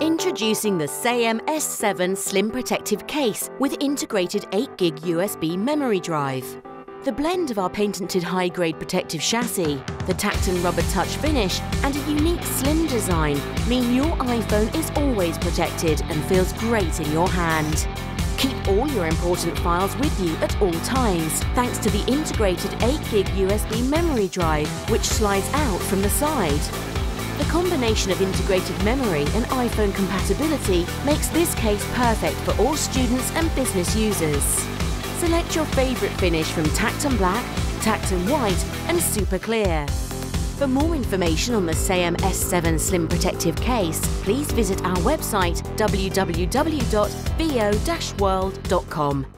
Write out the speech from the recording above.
Introducing the SAEM S7 Slim Protective Case with integrated 8GB USB memory drive. The blend of our patented high-grade protective chassis, the Tacton rubber touch finish and a unique slim design mean your iPhone is always protected and feels great in your hand. Keep all your important files with you at all times thanks to the integrated 8GB USB memory drive which slides out from the side. The combination of integrated memory and iPhone compatibility makes this case perfect for all students and business users. Select your favourite finish from Tacton Black, Tacton White and Super Clear. For more information on the SAEM S7 Slim Protective Case, please visit our website www.veho-world.com.